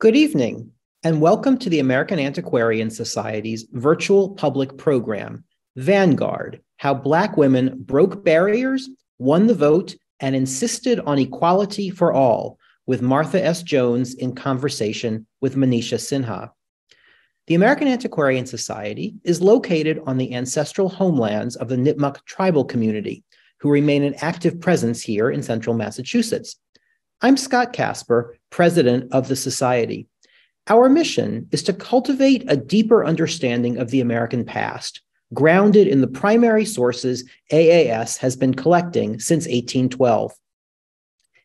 Good evening, and welcome to the American Antiquarian Society's virtual public program, Vanguard How Black Women Broke Barriers, Won the Vote, and Insisted on Equality for All, with Martha S. Jones in conversation with Manisha Sinha. The American Antiquarian Society is located on the ancestral homelands of the Nipmuc tribal community, who remain an active presence here in central Massachusetts. I'm Scott Casper, president of the Society. Our mission is to cultivate a deeper understanding of the American past, grounded in the primary sources AAS has been collecting since 1812.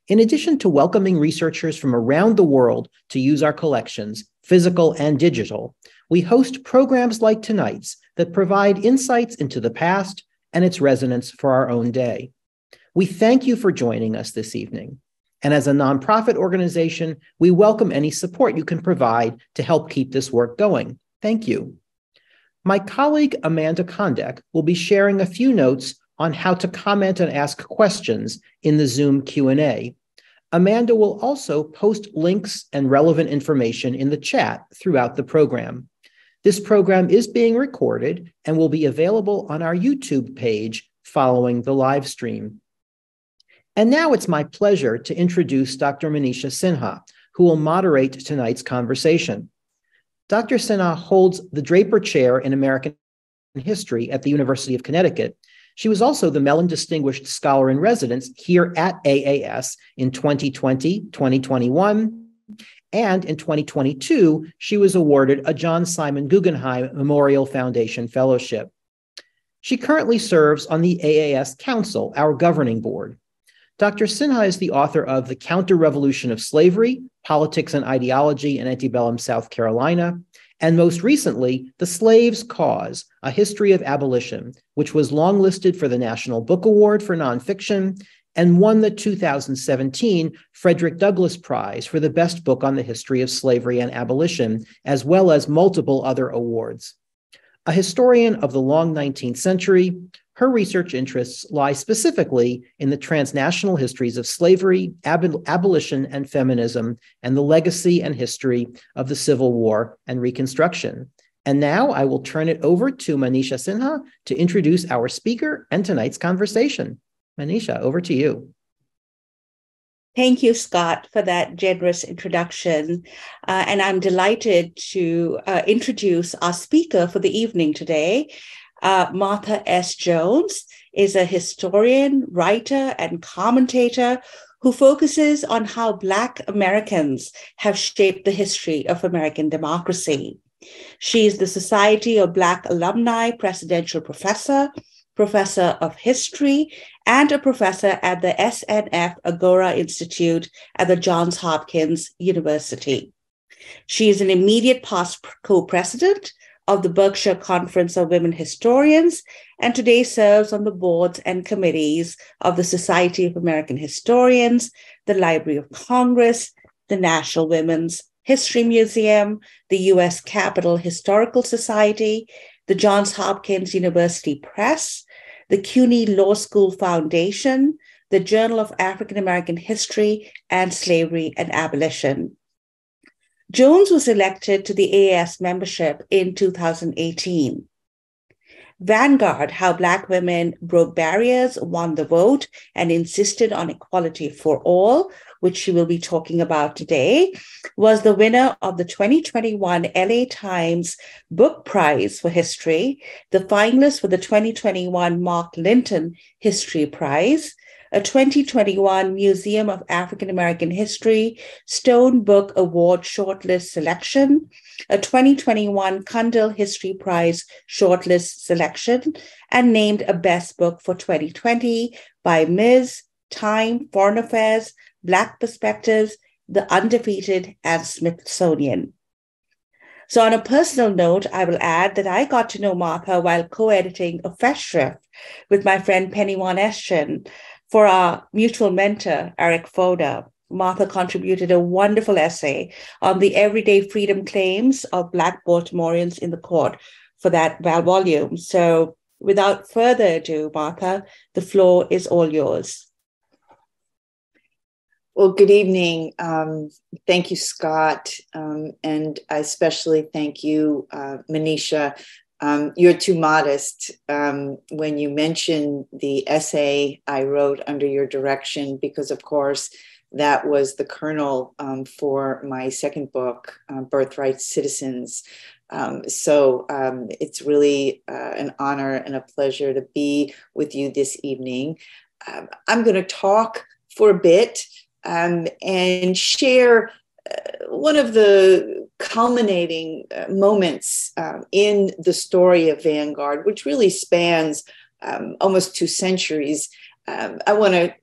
In addition to welcoming researchers from around the world to use our collections, physical and digital, we host programs like tonight's that provide insights into the past and its resonance for our own day. We thank you for joining us this evening. And as a nonprofit organization, we welcome any support you can provide to help keep this work going. Thank you. My colleague Amanda Kondek will be sharing a few notes on how to comment and ask questions in the Zoom Q&A. Amanda will also post links and relevant information in the chat throughout the program. This program is being recorded and will be available on our YouTube page following the live stream. And now it's my pleasure to introduce Dr. Manisha Sinha, who will moderate tonight's conversation. Dr. Sinha holds the Draper Chair in American History at the University of Connecticut. She was also the Mellon Distinguished Scholar in Residence here at AAS in 2020, 2021, and in 2022, she was awarded a John Simon Guggenheim Memorial Foundation Fellowship. She currently serves on the AAS Council, our governing board. Dr. Sinha is the author of The Counter Revolution of Slavery Politics and Ideology in Antebellum South Carolina, and most recently, The Slave's Cause A History of Abolition, which was longlisted for the National Book Award for Nonfiction and won the 2017 Frederick Douglass Prize for the best book on the history of slavery and abolition, as well as multiple other awards. A historian of the long 19th century, her research interests lie specifically in the transnational histories of slavery, ab- abolition, and feminism, and the legacy and history of the Civil War and Reconstruction. And now I will turn it over to Manisha Sinha to introduce our speaker and tonight's conversation. Manisha, over to you. Thank you, Scott, for that generous introduction. Uh, and I'm delighted to uh, introduce our speaker for the evening today. Uh, Martha S. Jones is a historian, writer, and commentator who focuses on how Black Americans have shaped the history of American democracy. She is the Society of Black Alumni Presidential Professor, Professor of History, and a professor at the SNF Agora Institute at the Johns Hopkins University. She is an immediate past co president of the Berkshire Conference of Women Historians, and today serves on the boards and committees of the Society of American Historians, the Library of Congress, the National Women's History Museum, the U.S. Capitol Historical Society, the Johns Hopkins University Press, the CUNY Law School Foundation, the Journal of African American History and Slavery and Abolition. Jones was elected to the AAS membership in 2018. Vanguard, How Black Women Broke Barriers, Won the Vote, and Insisted on Equality for All, which she will be talking about today, was the winner of the 2021 LA Times Book Prize for History, the finalist for the 2021 Mark Lynton History Prize, a 2021 Museum of African American History Stone Book Award shortlist selection, a 2021 Cundill History Prize shortlist selection, and named a Best Book for 2020 by Ms. Time, Foreign Affairs, Black Perspectives, The Undefeated, and Smithsonian. So, on a personal note, I will add that I got to know Martha while co editing a Festschrift with my friend Penny Von Eschen, for our mutual mentor, Eric Foner, Martha contributed a wonderful essay on the everyday freedom claims of Black Baltimoreans in the court for that volume. So, without further ado, Martha, the floor is all yours. Well, good evening. Um, thank you, Scott. Um, and I especially thank you, uh, Manisha. Um, you're too modest um, when you mention the essay I wrote under your direction, because, of course, that was the kernel um, for my second book, uh, Birthright Citizens. Um, so it's really uh, an honor and a pleasure to be with you this evening. I'm going to talk for a bit um, and share uh, one of the culminating uh, moments um, in the story of Vanguard, which really spans um, almost two centuries. Um, I want to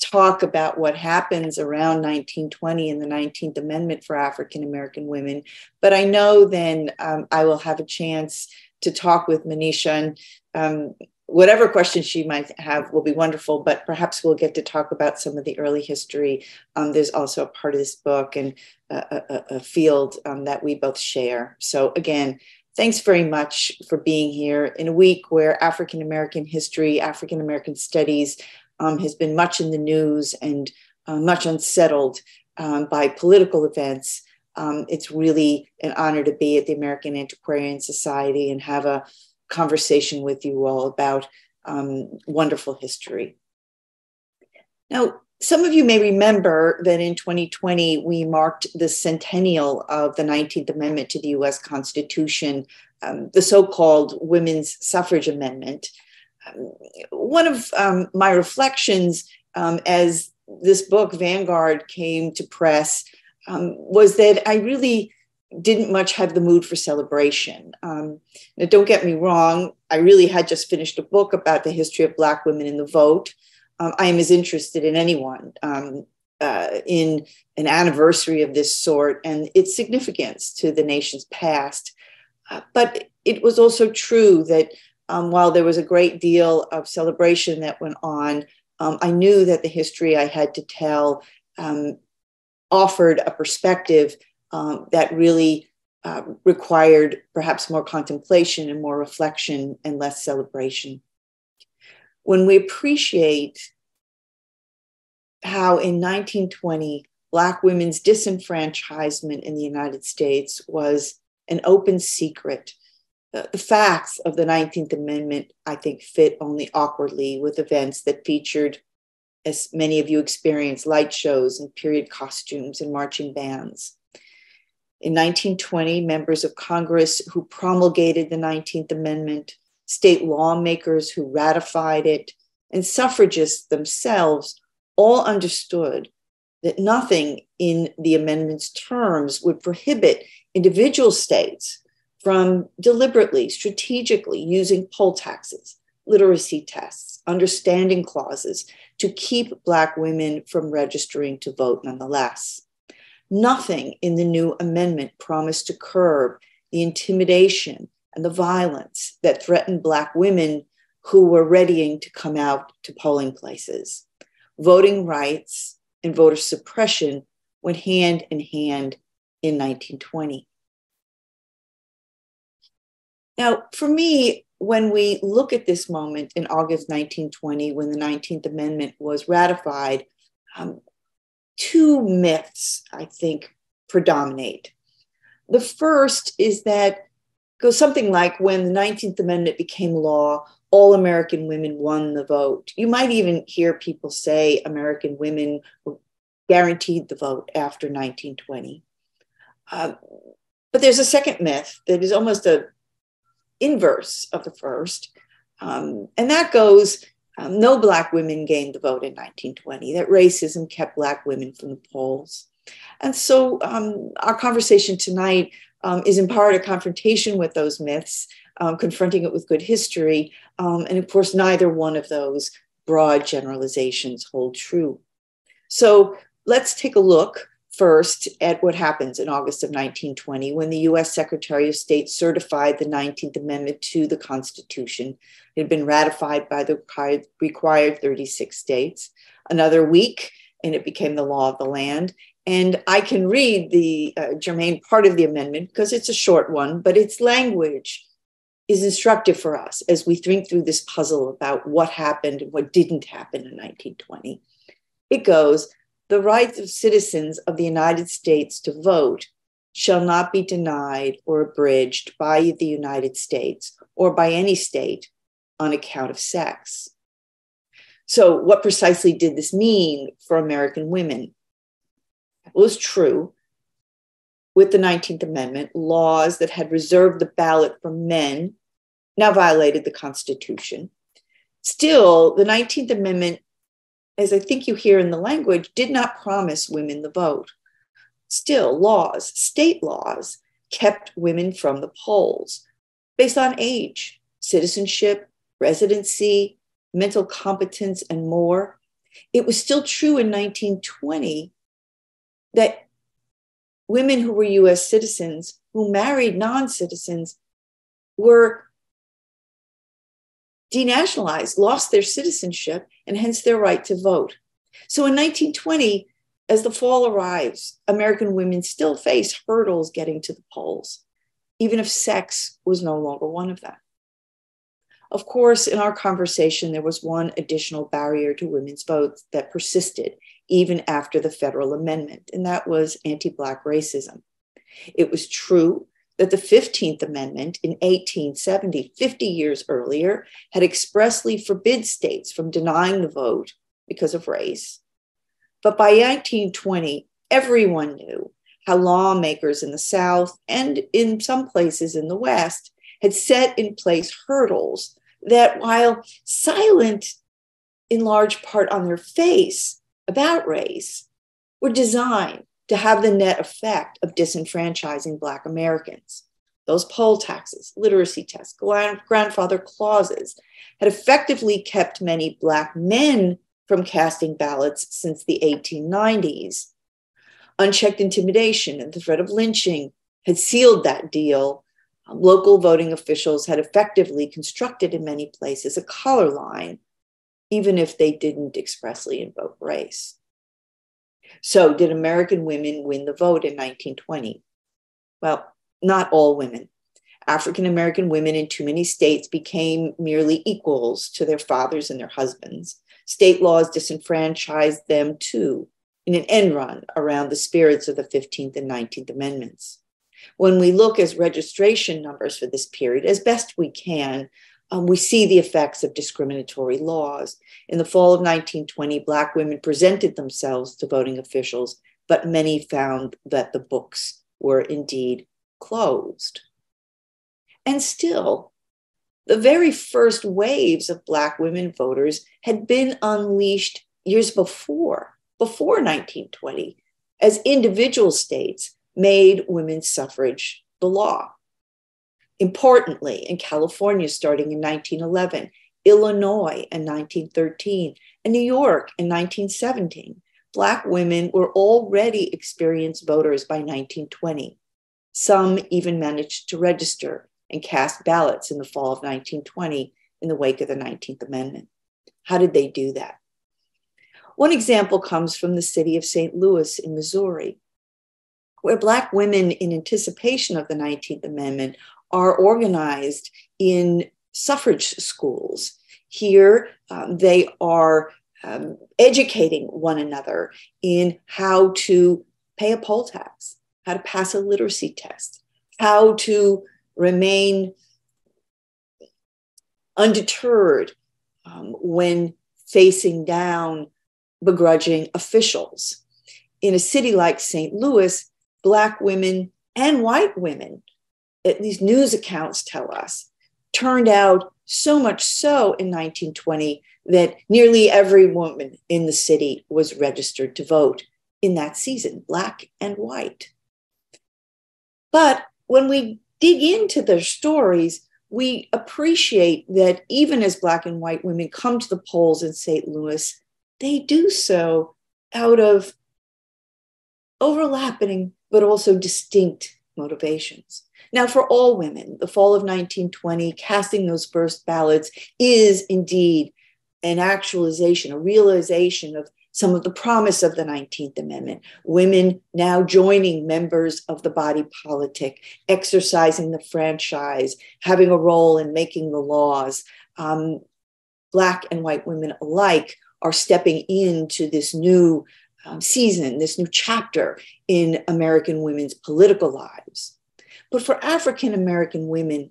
talk about what happens around 1920 in the 19th Amendment for African American women, but I know then um, I will have a chance to talk with Manisha and um, whatever questions she might have will be wonderful, but perhaps we'll get to talk about some of the early history. Um, there's also a part of this book and a, a, a field um, that we both share. So, again, thanks very much for being here in a week where African American history, African American studies um, has been much in the news and uh, much unsettled um, by political events. Um, it's really an honor to be at the American Antiquarian Society and have a conversation with you all about um, wonderful history. Now, some of you may remember that in 2020, we marked the centennial of the 19th Amendment to the US Constitution, um, the so called Women's Suffrage Amendment. Um, one of um, my reflections um, as this book, Vanguard, came to press um, was that I really didn't much have the mood for celebration. Um, now, don't get me wrong, I really had just finished a book about the history of Black women in the vote. Um, I am as interested in anyone um, uh, in an anniversary of this sort and its significance to the nation's past. Uh, but it was also true that um, while there was a great deal of celebration that went on, um, I knew that the history I had to tell um, offered a perspective um, that really uh, required perhaps more contemplation and more reflection and less celebration. When we appreciate how in 1920, Black women's disenfranchisement in the United States was an open secret. The facts of the 19th Amendment, I think, fit only awkwardly with events that featured, as many of you experienced, light shows and period costumes and marching bands. In 1920, members of Congress who promulgated the 19th Amendment, state lawmakers who ratified it, and suffragists themselves all understood that nothing in the amendment's terms would prohibit individual states from deliberately, strategically using poll taxes, literacy tests, understanding clauses to keep Black women from registering to vote nonetheless. Nothing in the new amendment promised to curb the intimidation and the violence that threatened Black women who were readying to come out to polling places. Voting rights and voter suppression went hand in hand in 1920. Now, for me, when we look at this moment in August 1920, when the 19th Amendment was ratified, um, two myths, I think, predominate. The first is that goes something like when the 19th Amendment became law, all American women won the vote. You might even hear people say American women were guaranteed the vote after 1920. Uh, but there's a second myth that is almost a inverse of the first, um, and that goes um, no Black women gained the vote in 1920, that racism kept Black women from the polls. And so um, our conversation tonight um, is in part a confrontation with those myths, um, confronting it with good history. Um, and of course, neither one of those broad generalizations hold true. So let's take a look first at what happens in August of 1920 when the US Secretary of State certified the 19th Amendment to the Constitution. It had been ratified by the required 36 states. Another week, and it became the law of the land. And I can read the uh, germane part of the amendment because it's a short one, but its language is instructive for us as we think through this puzzle about what happened and what didn't happen in 1920. It goes, the rights of citizens of the United States to vote shall not be denied or abridged by the United States or by any state on account of sex. So, what precisely did this mean for American women? It was true with the 19th Amendment, laws that had reserved the ballot for men now violated the Constitution. Still, the 19th Amendment, as I think you hear in the language, did not promise women the vote. Still, laws, state laws, kept women from the polls based on age, citizenship, residency, mental competence, and more. It was still true in 1920 that women who were US citizens who married non citizens were denationalized, lost their citizenship, and hence their right to vote. So in 1920, as the fall arrives, American women still face hurdles getting to the polls, even if sex was no longer one of them. Of course, in our conversation, there was one additional barrier to women's votes that persisted even after the federal amendment, and that was anti Black racism. It was true that the 15th Amendment in 1870, 50 years earlier, had expressly forbid states from denying the vote because of race. But by 1920, everyone knew how lawmakers in the South and in some places in the West had set in place hurdles that while silent in large part on their face about race, were designed to have the net effect of disenfranchising Black Americans. Those poll taxes, literacy tests, grandfather clauses had effectively kept many Black men from casting ballots since the 1890s. Unchecked intimidation and the threat of lynching had sealed that deal um, local voting officials had effectively constructed in many places a color line, even if they didn't expressly invoke race. So, did American women win the vote in 1920? Well, not all women. African American women in too many states became merely equals to their fathers and their husbands. State laws disenfranchised them too, in an end run around the spirits of the 15th and 19th Amendments when we look as registration numbers for this period, as best we can, um, we see the effects of discriminatory laws. In the fall of 1920, Black women presented themselves to voting officials, but many found that the books were indeed closed. And still, the very first waves of Black women voters had been unleashed years before, before 1920, as individual states made women's suffrage the law. Importantly, in California starting in 1911, Illinois in 1913, and New York in 1917, Black women were already experienced voters by 1920. Some even managed to register and cast ballots in the fall of 1920 in the wake of the 19th Amendment. How did they do that? One example comes from the city of St. Louis in Missouri, where Black women, in anticipation of the 19th Amendment, are organized in suffrage schools. Here, um, they are um, educating one another in how to pay a poll tax, how to pass a literacy test, how to remain undeterred um, when facing down begrudging officials. In a city like St. Louis, Black women and white women, at least news accounts tell us, turned out so much so in 1920 that nearly every woman in the city was registered to vote in that season, Black and white. But when we dig into their stories, we appreciate that even as Black and white women come to the polls in St. Louis, they do so out of overlapping but also distinct motivations. Now, for all women, the fall of 1920, casting those first ballots is indeed an actualization, a realization of some of the promise of the 19th Amendment. Women now joining members of the body politic, exercising the franchise, having a role in making the laws. Um, Black and white women alike are stepping into this new um, season, this new chapter in American women's political lives. But for African American women,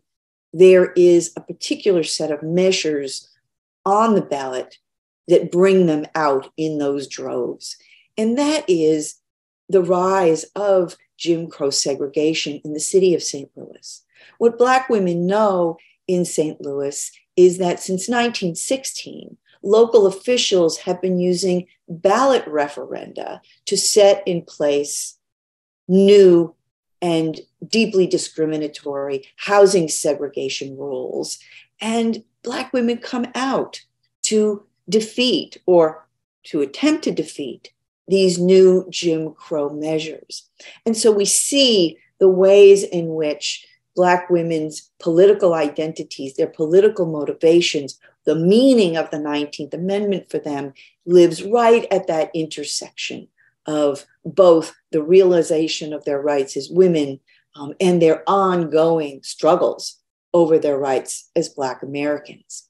there is a particular set of measures on the ballot that bring them out in those droves. And that is the rise of Jim Crow segregation in the city of St. Louis. What Black women know in St. Louis is that since 1916, local officials have been using ballot referenda to set in place new and deeply discriminatory housing segregation rules. And Black women come out to defeat or to attempt to defeat these new Jim Crow measures. And so we see the ways in which Black women's political identities, their political motivations, the meaning of the 19th Amendment for them lives right at that intersection of both the realization of their rights as women um, and their ongoing struggles over their rights as Black Americans.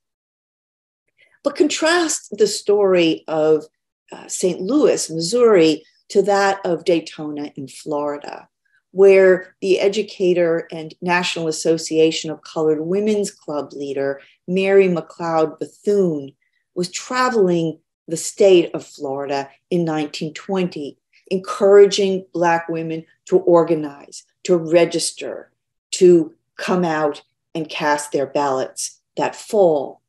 But contrast the story of uh, St. Louis, Missouri, to that of Daytona in Florida, where the educator and National Association of Colored Women's Club leader, Mary McLeod Bethune, was traveling the state of Florida in 1920, encouraging Black women to organize, to register, to come out and cast their ballots that fall.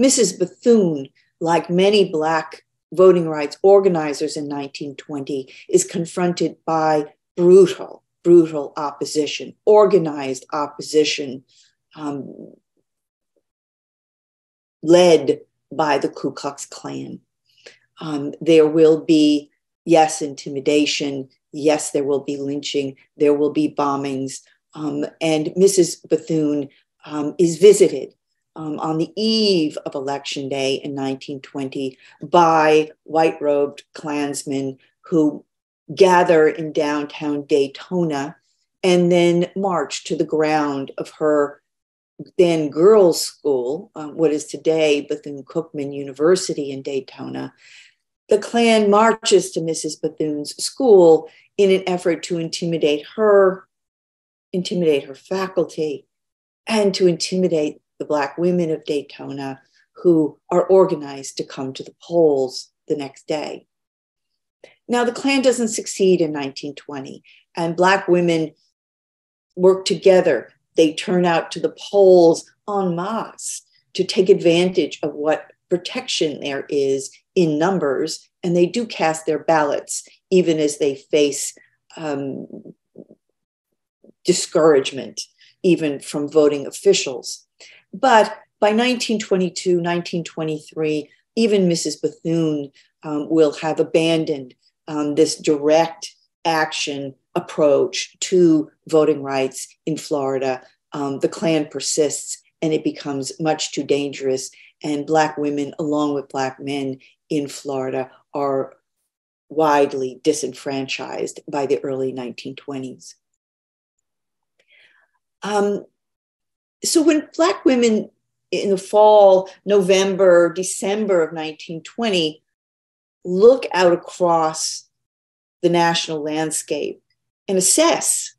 Mrs. Bethune, like many Black voting rights organizers in 1920, is confronted by brutal, brutal opposition, organized opposition, um, led by the Ku Klux Klan. Um, there will be, yes, intimidation. Yes, there will be lynching. There will be bombings. Um, and Mrs. Bethune um, is visited um, on the eve of Election Day in 1920 by white robed Klansmen who gather in downtown Daytona and then march to the ground of her then girls' school, um, what is today Bethune Cookman University in Daytona. The Klan marches to Mrs. Bethune's school in an effort to intimidate her, intimidate her faculty, and to intimidate the Black women of Daytona who are organized to come to the polls the next day. Now, the Klan doesn't succeed in 1920, and Black women work together. They turn out to the polls en masse to take advantage of what protection there is in numbers, and they do cast their ballots even as they face um, discouragement, even from voting officials. But by 1922, 1923, even Mrs. Bethune um, will have abandoned um, this direct action approach to voting rights in Florida. Um, the Klan persists and it becomes much too dangerous. And Black women, along with Black men in Florida, are widely disenfranchised by the early 1920s. Um, so when Black women in the fall, November, December of 1920 look out across the national landscape and assess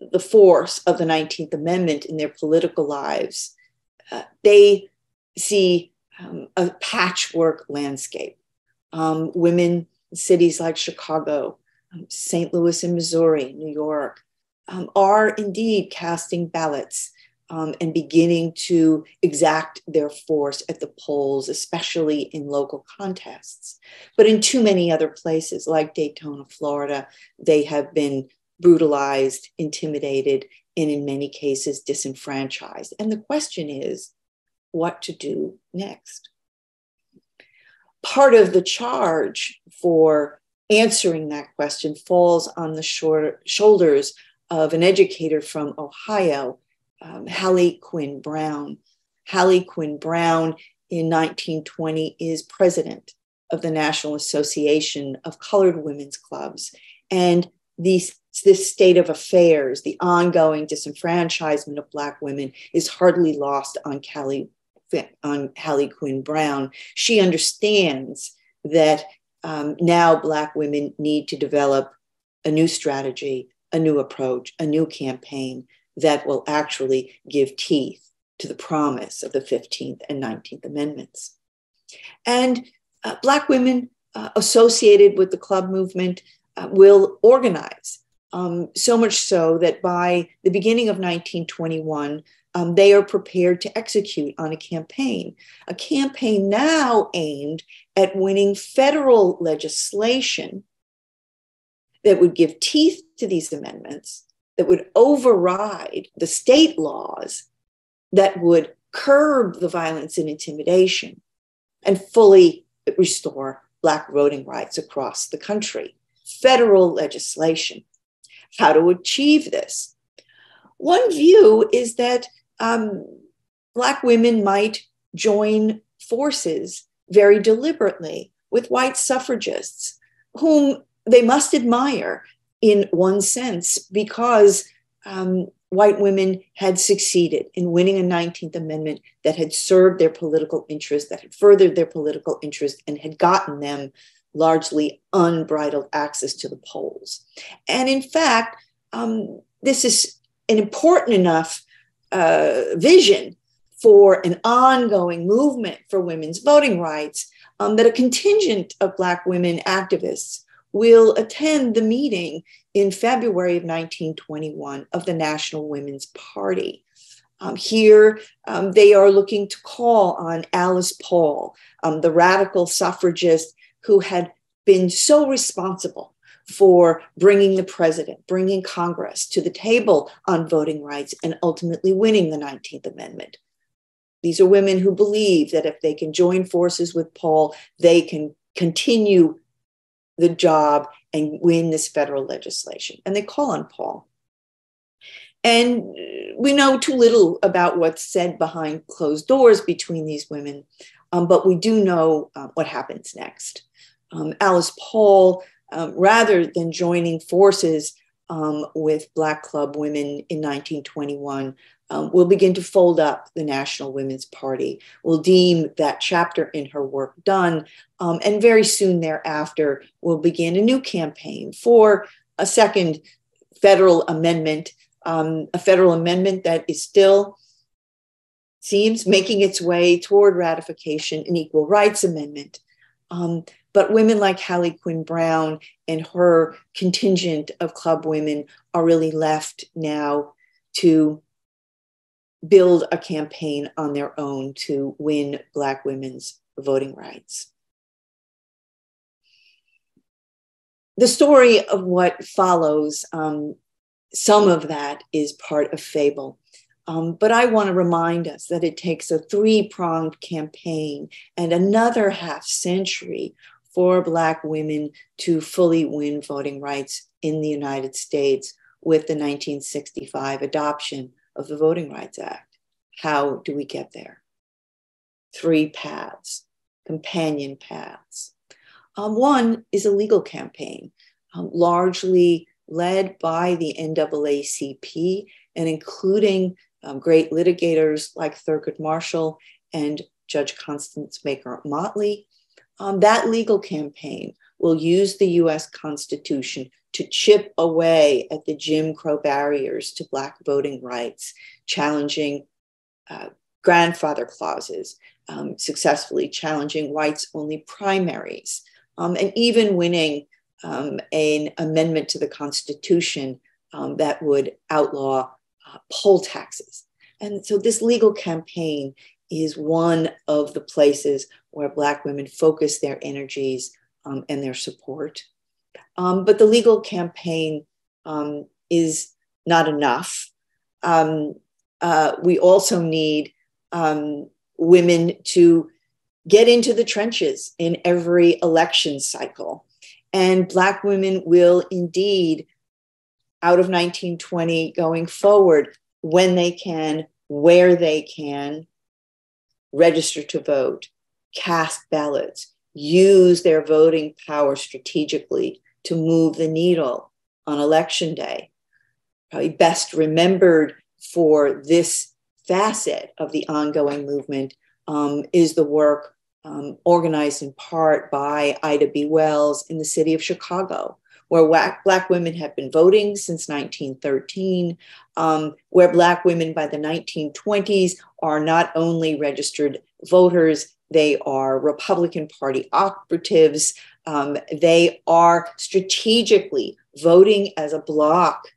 the force of the 19th Amendment in their political lives, uh, they see um, a patchwork landscape. Um, women in cities like Chicago, um, St. Louis in Missouri, New York, um, are indeed casting ballots um, and beginning to exact their force at the polls, especially in local contests. But in too many other places, like Daytona, Florida, they have been brutalized, intimidated, and in many cases disenfranchised. And the question is what to do next? Part of the charge for answering that question falls on the shoulders of an educator from Ohio um, Hallie Quinn Brown. Hallie Quinn Brown in 1920 is president of the National Association of Colored Women's Clubs. And these, this state of affairs, the ongoing disenfranchisement of Black women, is hardly lost on Callie, on Hallie Quinn Brown. She understands that um, now Black women need to develop a new strategy, a new approach, a new campaign that will actually give teeth to the promise of the 15th and 19th Amendments. And uh, Black women uh, associated with the club movement uh, will organize, um, so much so that by the beginning of 1921, um, they are prepared to execute on a campaign, a campaign now aimed at winning federal legislation that would give teeth to these amendments, that would override the state laws that would curb the violence and intimidation and fully restore Black voting rights across the country. Federal legislation. How to achieve this? One view is that um, Black women might join forces very deliberately with white suffragists, whom they must admire in one sense because um, white women had succeeded in winning a 19th Amendment that had served their political interest, that had furthered their political interest, and had gotten them largely unbridled access to the polls. And in fact, um, this is an important enough uh, vision for an ongoing movement for women's voting rights um, that a contingent of Black women activists will attend the meeting in February of 1921 of the National Women's Party. Um, here, um, they are looking to call on Alice Paul, um, the radical suffragist who had been so responsible for bringing the president, bringing Congress to the table on voting rights, and ultimately winning the 19th Amendment. These are women who believe that if they can join forces with Paul, they can continue the job and win this federal legislation. And they call on Paul. And we know too little about what's said behind closed doors between these women, um, but we do know uh, what happens next. Um, Alice Paul um, rather than joining forces um, with Black Club women in 1921, um, will begin to fold up the National Women's Party, will deem that chapter in her work done, um, and very soon thereafter will begin a new campaign for a second federal amendment, um, a federal amendment that is still seems making its way toward ratification, an equal rights amendment. Um, but women like Hallie Quinn Brown and her contingent of club women are really left now to build a campaign on their own to win Black women's voting rights. The story of what follows, um, some of that is part of fable. Um, but I want to remind us that it takes a three pronged campaign and another half century for Black women to fully win voting rights in the United States with the 1965 adoption of the Voting Rights Act. How do we get there? Three paths, companion paths. Um, one is a legal campaign, um, largely led by the NAACP and including um, great litigators like Thurgood Marshall and Judge Constance Baker Motley, um, that legal campaign will use the US Constitution to chip away at the Jim Crow barriers to Black voting rights, challenging uh, grandfather clauses, um, successfully challenging whites only primaries, um, and even winning um, an amendment to the Constitution um, that would outlaw uh, poll taxes. And so this legal campaign is one of the places where Black women focus their energies um, and their support. Um, but the legal campaign um, is not enough. Um, uh, we also need um, women to get into the trenches in every election cycle. And Black women will indeed, out of 1920 going forward, when they can, where they can, register to vote, cast ballots, use their voting power strategically to move the needle on election day. Probably best remembered for this facet of the ongoing movement um, is the work um, organized in part by Ida B. Wells in the city of Chicago, where Black women have been voting since 1913, um, where Black women by the 1920s are not only registered voters, they are Republican Party operatives. Um, they are strategically voting as a bloc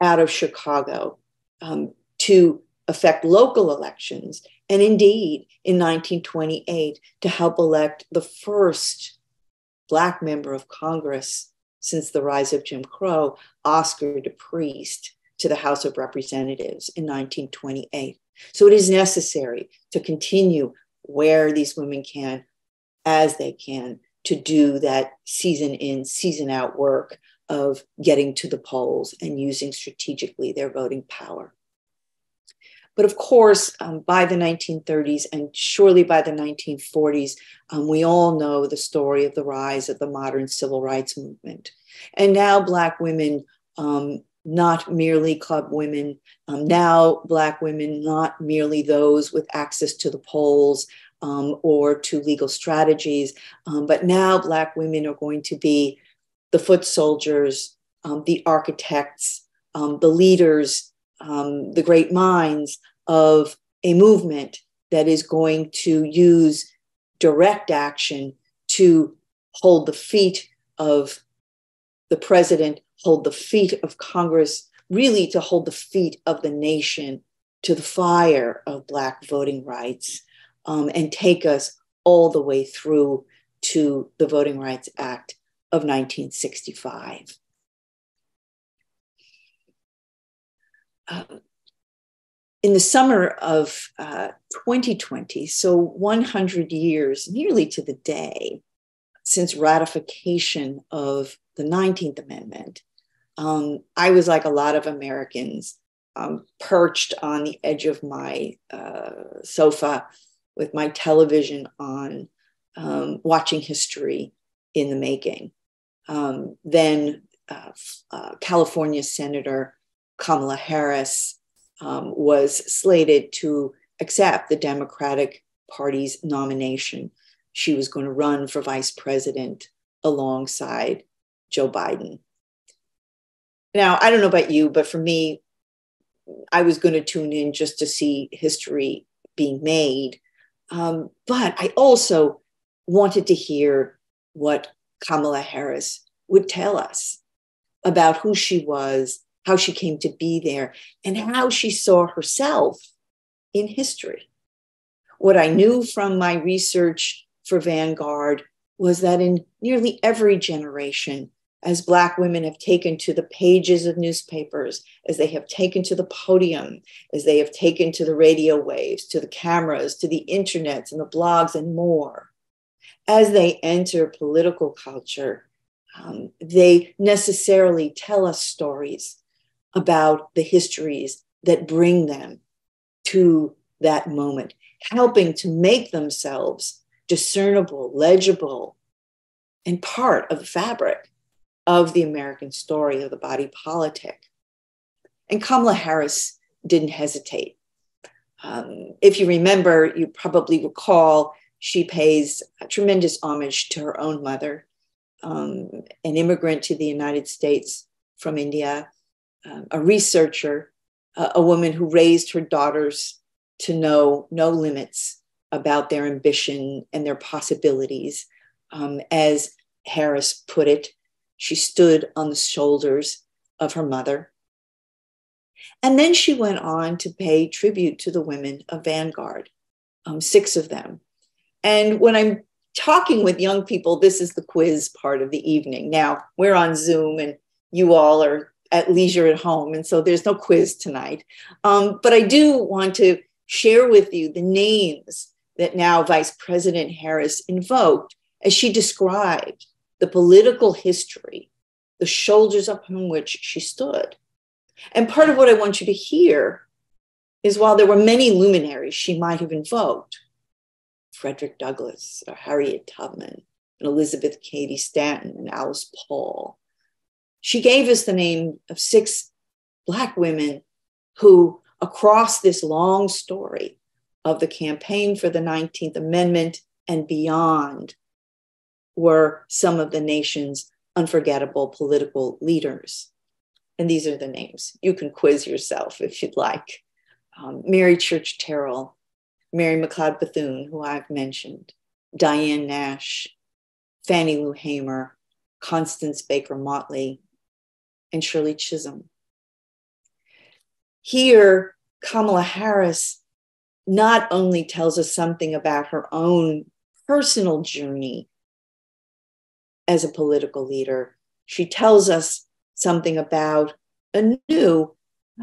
out of Chicago um, to affect local elections. And indeed, in 1928, to help elect the first Black member of Congress since the rise of Jim Crow, Oscar DePriest, to the House of Representatives in 1928. So it is necessary to continue where these women can, as they can, to do that season in, season out work of getting to the polls and using strategically their voting power. But of course, um, by the 1930s and surely by the 1940s, um, we all know the story of the rise of the modern civil rights movement. And now, Black women, um, not merely club women, um, now, Black women, not merely those with access to the polls um, or to legal strategies, um, but now, Black women are going to be the foot soldiers, the architects, the leaders um, the great minds of a movement that is going to use direct action to hold the feet of the president, hold the feet of Congress, really to hold the feet of the nation to the fire of Black voting rights um, and take us all the way through to the Voting Rights Act of 1965. Uh, in the summer of uh, 2020, so 100 years, nearly to the day, since ratification of the 19th Amendment, um, I was like a lot of Americans, um, perched on the edge of my uh, sofa with my television on, um, watching history in the making. Um, then uh, uh, California Senator Kamala Harris um, was slated to accept the Democratic Party's nomination. She was going to run for vice president alongside Joe Biden. Now, I don't know about you, but for me, I was going to tune in just to see history being made. Um, but I also wanted to hear what Kamala Harris would tell us about who she was how she came to be there, and how she saw herself in history. What I knew from my research for Vanguard was that in nearly every generation, as Black women have taken to the pages of newspapers, as they have taken to the podium, as they have taken to the radio waves, to the cameras, to the internets and the blogs and more, as they enter political culture, um, they necessarily tell us stories about the histories that bring them to that moment, helping to make themselves discernible, legible, and part of the fabric of the American story of the body politic. And Kamala Harris didn't hesitate. Um, if you remember, you probably recall she pays tremendous homage to her own mother, um, an immigrant to the United States from India, um, a researcher, a woman who raised her daughters to know no limits about their ambition and their possibilities. Um, as Harris put it, she stood on the shoulders of her mother. And then she went on to pay tribute to the women of Vanguard, um, six of them. And when I'm talking with young people, this is the quiz part of the evening. Now, we're on Zoom and you all are at leisure at home. And so there's no quiz tonight. Um, but I do want to share with you the names that now Vice President Harris invoked as she described the political history, the shoulders upon which she stood. And part of what I want you to hear is while there were many luminaries she might have invoked, Frederick Douglass or Harriet Tubman and Elizabeth Cady Stanton and Alice Paul she gave us the name of six Black women who, across this long story of the campaign for the 19th Amendment and beyond were some of the nation's unforgettable political leaders. And these are the names. You can quiz yourself if you'd like. Um, Mary Church Terrell, Mary McLeod Bethune, who I've mentioned, Diane Nash, Fannie Lou Hamer, Constance Baker Motley, and Shirley Chisholm. Here, Kamala Harris not only tells us something about her own personal journey as a political leader, she tells us something about a new,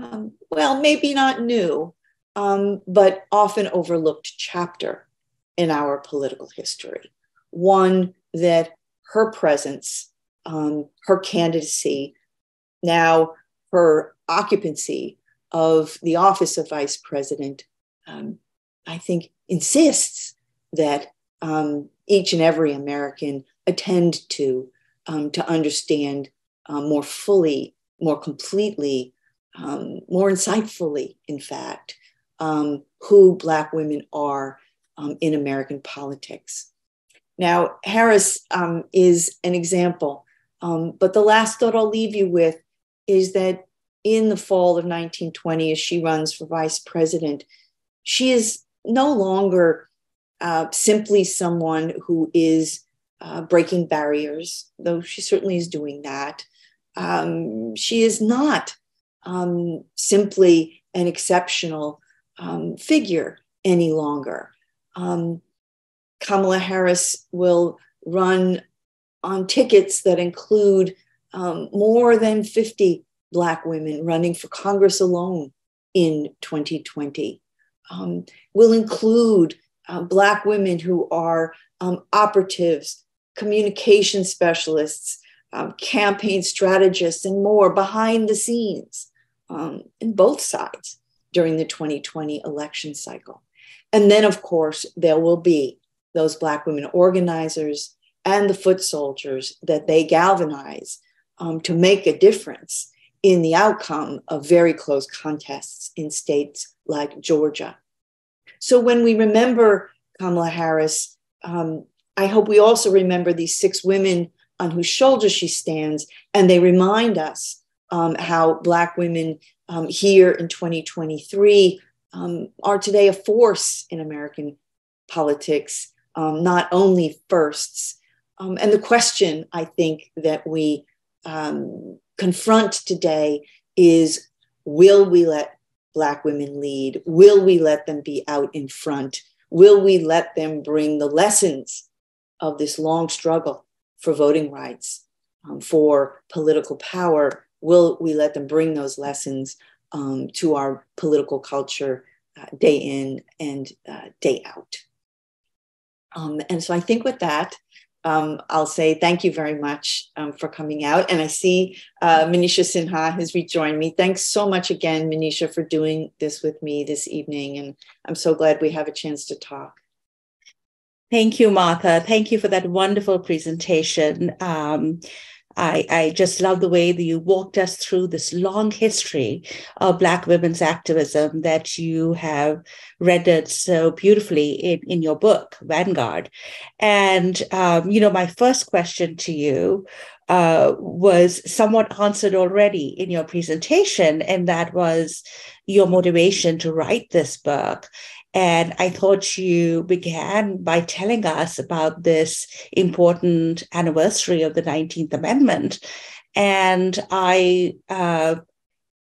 um, well, maybe not new, um, but often overlooked chapter in our political history. One that her presence, um, her candidacy, now her occupancy of the office of vice president, um, I think insists that um, each and every American attend to um, to understand uh, more fully, more completely, um, more insightfully, in fact, um, who Black women are um, in American politics. Now, Harris um, is an example, um, but the last thought I'll leave you with is that in the fall of 1920, as she runs for vice president, she is no longer uh, simply someone who is uh, breaking barriers, though she certainly is doing that. Um, she is not um, simply an exceptional um, figure any longer. Um, Kamala Harris will run on tickets that include um, more than 50 Black women running for Congress alone in 2020. Um, will include uh, Black women who are um, operatives, communication specialists, um, campaign strategists, and more behind the scenes um, in both sides during the 2020 election cycle. And then, of course, there will be those Black women organizers and the foot soldiers that they galvanize um, to make a difference in the outcome of very close contests in states like Georgia. So when we remember Kamala Harris, um, I hope we also remember these six women on whose shoulders she stands, and they remind us um, how Black women um, here in 2023 um, are today a force in American politics, um, not only firsts. Um, and the question I think that we um, confront today is will we let Black women lead? Will we let them be out in front? Will we let them bring the lessons of this long struggle for voting rights, um, for political power? Will we let them bring those lessons um, to our political culture uh, day in and uh, day out? Um, and so I think with that, um, I'll say thank you very much um, for coming out. And I see uh, Manisha Sinha has rejoined me. Thanks so much again, Manisha, for doing this with me this evening. And I'm so glad we have a chance to talk. Thank you, Martha. Thank you for that wonderful presentation. Um, I, I just love the way that you walked us through this long history of Black women's activism that you have rendered so beautifully in, in your book, Vanguard. And, um, you know, my first question to you uh, was somewhat answered already in your presentation, and that was your motivation to write this book. And I thought you began by telling us about this important anniversary of the 19th Amendment. And I, uh,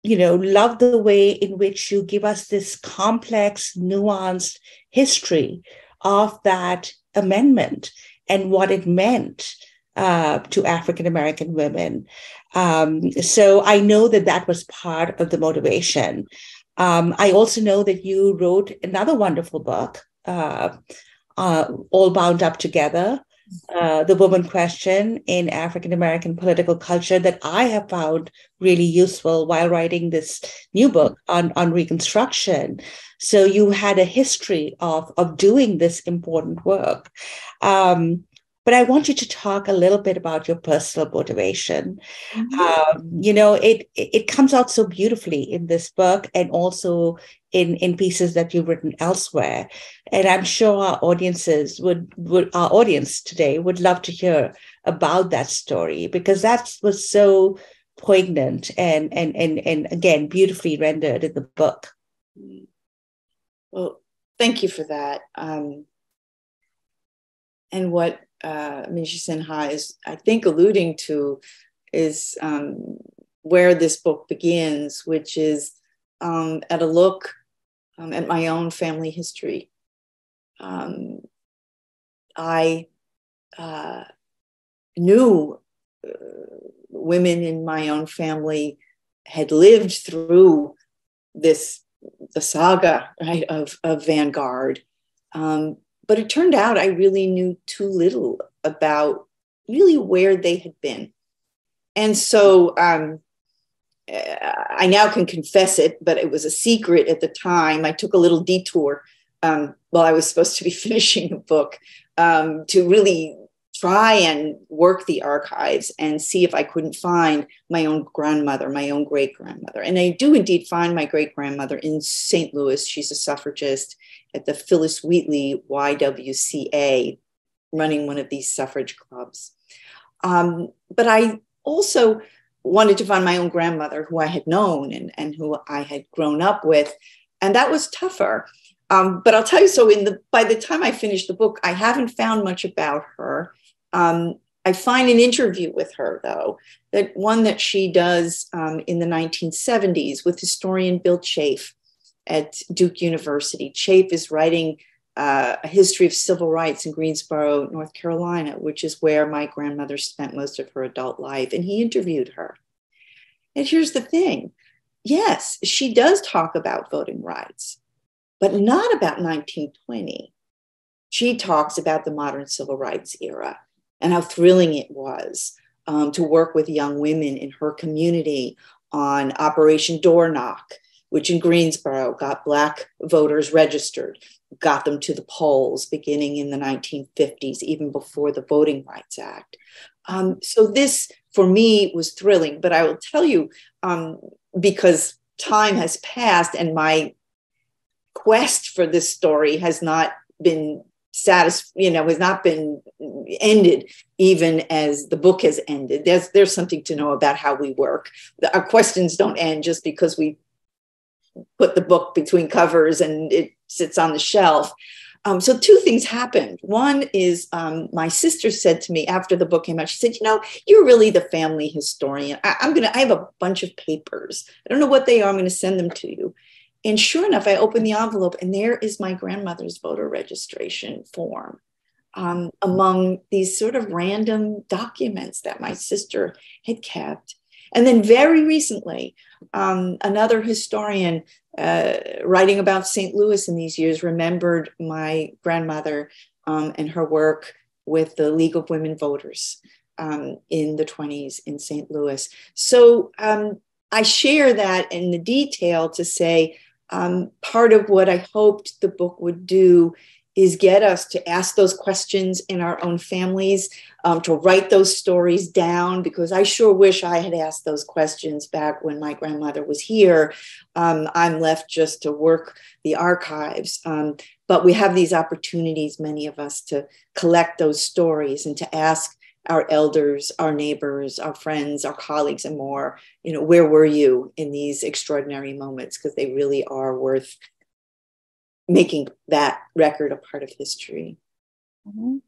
you know, love the way in which you give us this complex, nuanced history of that amendment and what it meant uh, to African American women. Um, so I know that that was part of the motivation. Um, I also know that you wrote another wonderful book, uh, uh, All Bound Up Together, uh, The Woman Question in African American Political Culture, that I have found really useful while writing this new book on, on Reconstruction. So you had a history of, of doing this important work. Um, but I want you to talk a little bit about your personal motivation. Mm-hmm. Um, you know, it it comes out so beautifully in this book and also in in pieces that you've written elsewhere. And I'm sure our audiences would would our audience today would love to hear about that story because that was so poignant and and and and again beautifully rendered in the book. Well, thank you for that. Um, and what uh, Manisha Sinha is, I think, alluding to is um, where this book begins, which is um, at a look um, at my own family history. Um, I uh, knew uh, women in my own family had lived through this the saga right of, of vanguard um, but it turned out I really knew too little about really where they had been. And so um, I now can confess it, but it was a secret at the time. I took a little detour um, while I was supposed to be finishing the book um, to really try and work the archives and see if I couldn't find my own grandmother, my own great grandmother. And I do indeed find my great grandmother in St. Louis. She's a suffragist at the Phyllis Wheatley YWCA, running one of these suffrage clubs. Um, but I also wanted to find my own grandmother, who I had known and, and who I had grown up with. And that was tougher. Um, but I'll tell you so in the by the time I finished the book, I haven't found much about her. Um, I find an interview with her, though, that one that she does um, in the 1970s with historian Bill Chafe at Duke University. Chafe is writing uh, a history of civil rights in Greensboro, North Carolina, which is where my grandmother spent most of her adult life. And he interviewed her. And here's the thing yes, she does talk about voting rights, but not about 1920. She talks about the modern civil rights era and how thrilling it was um, to work with young women in her community on Operation Door Knock, which in Greensboro got Black voters registered, got them to the polls beginning in the 1950s, even before the Voting Rights Act. Um, so this, for me, was thrilling. But I will tell you, um, because time has passed and my quest for this story has not been satis you know has not been ended even as the book has ended. There's there's something to know about how we work. Our questions don't end just because we put the book between covers and it sits on the shelf. Um, so two things happened. One is um, my sister said to me after the book came out she said you know you're really the family historian. I, i'm gonna i have a bunch of papers. I don't know what they are. I'm gonna send them to you and sure enough, I opened the envelope and there is my grandmother's voter registration form um, among these sort of random documents that my sister had kept. And then very recently, um, another historian uh, writing about St. Louis in these years remembered my grandmother um, and her work with the League of Women Voters um, in the 20s in St. Louis. So um, I share that in the detail to say um, part of what I hoped the book would do is get us to ask those questions in our own families, um, to write those stories down, because I sure wish I had asked those questions back when my grandmother was here. Um, I'm left just to work the archives. Um, but we have these opportunities, many of us, to collect those stories and to ask our elders, our neighbors, our friends, our colleagues, and more. You know, where were you in these extraordinary moments? Because they really are worth making that record a part of history. Mm-hmm.